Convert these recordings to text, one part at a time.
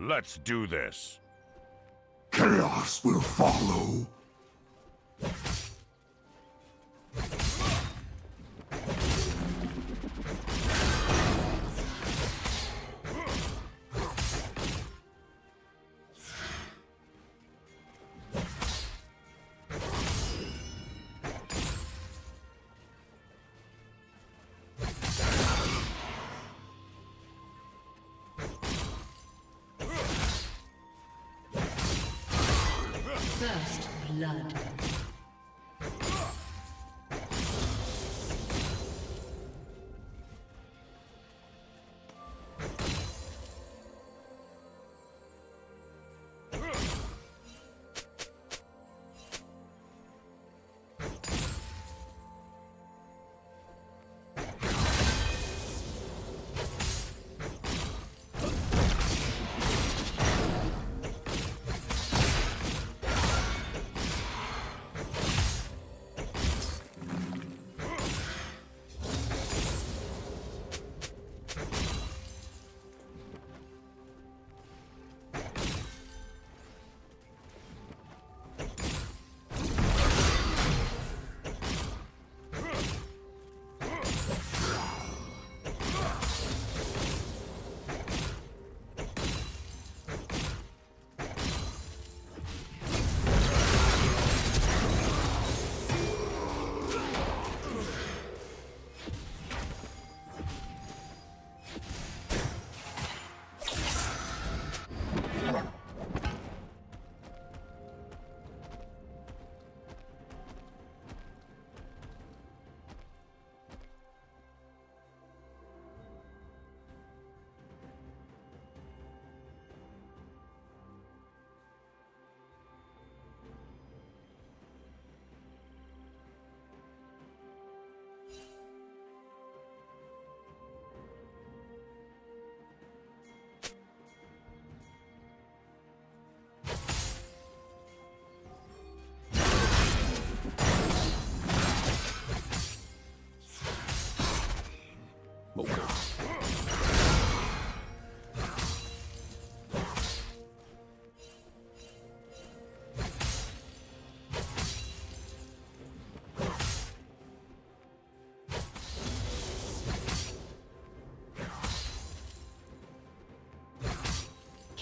Let's do this. Chaos will follow. Blood.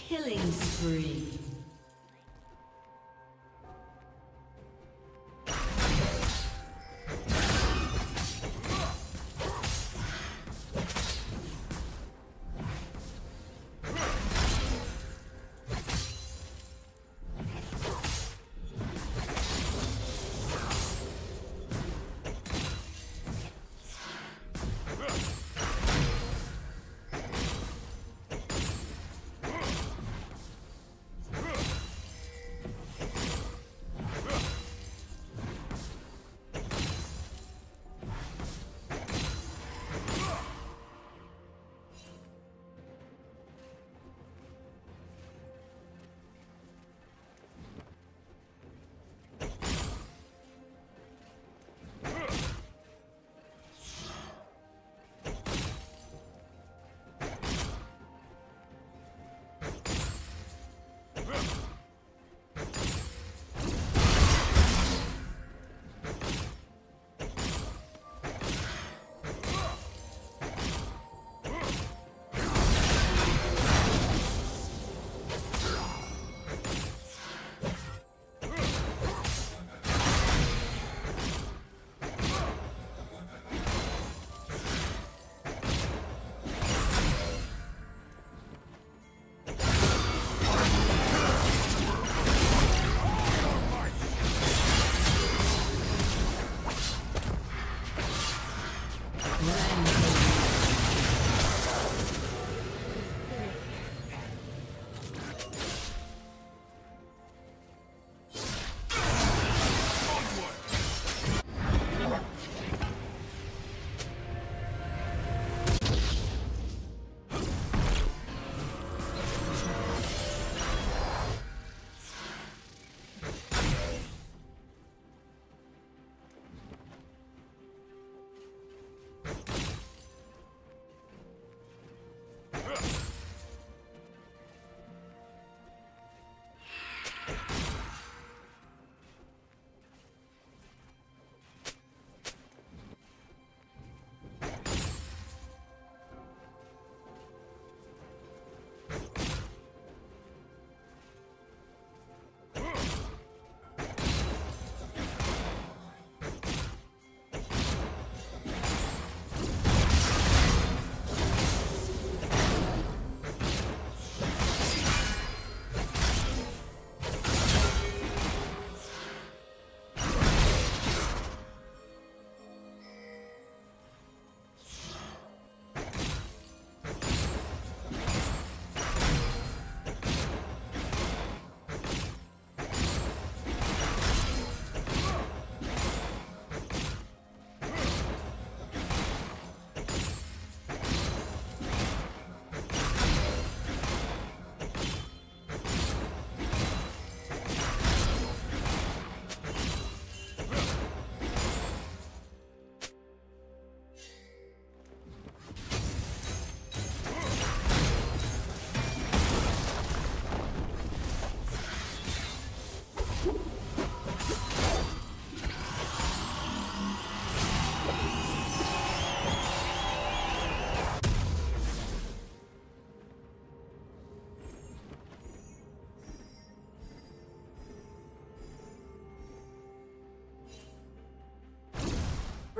Killing spree.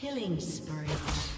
Killing spree.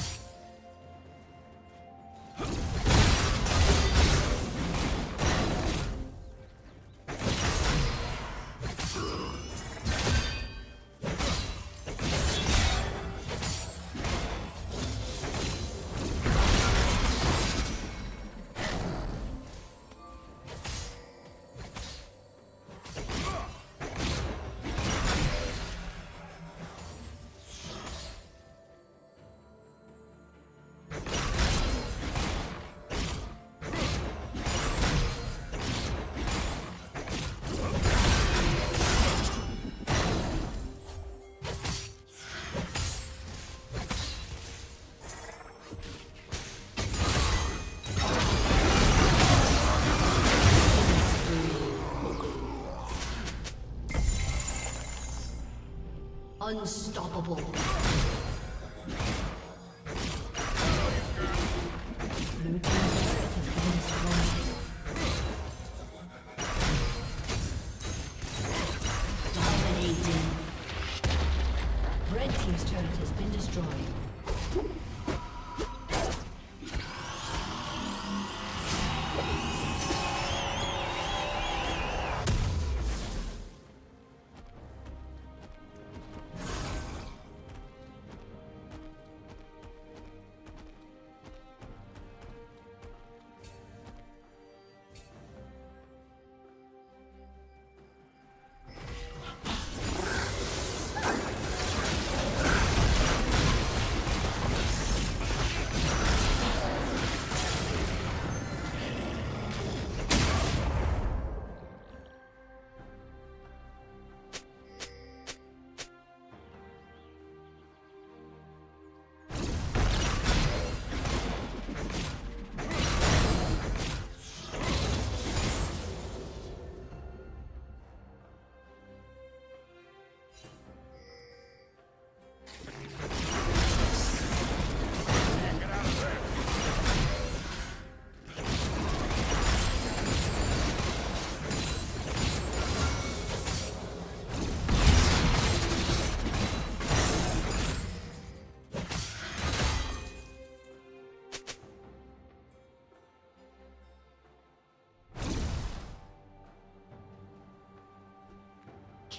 Unstoppable.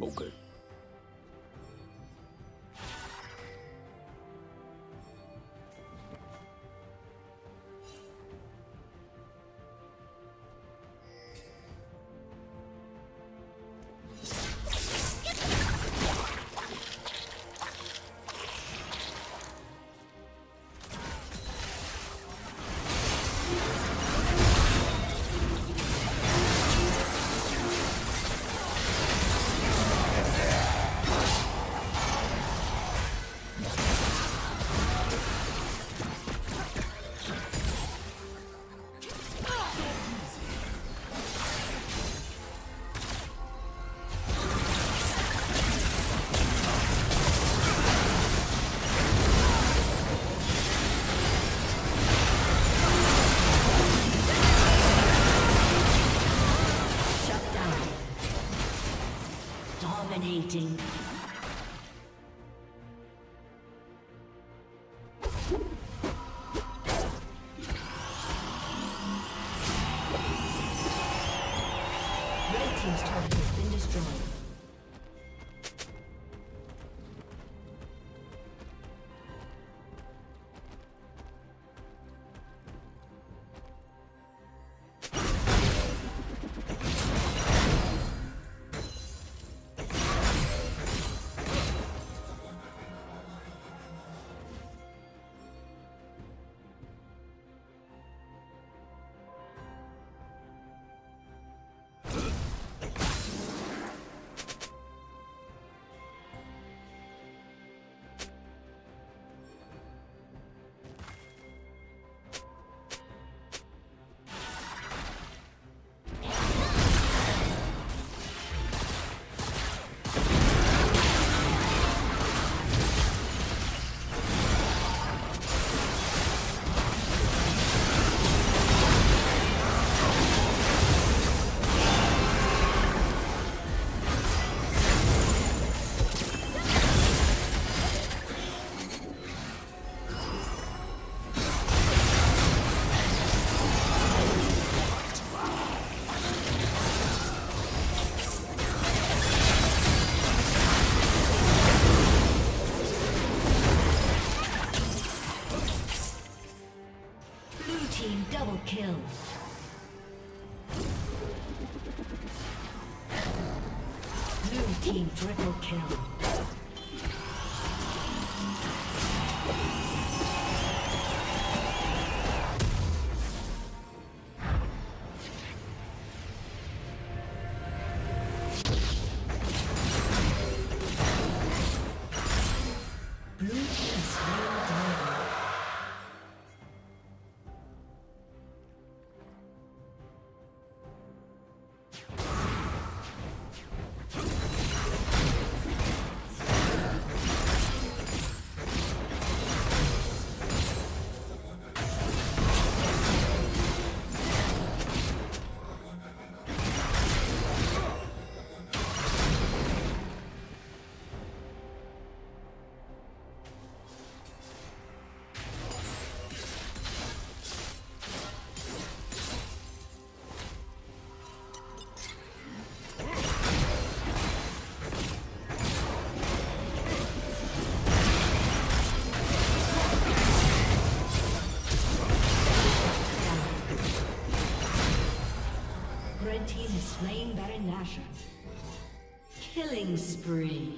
Okay. Spree.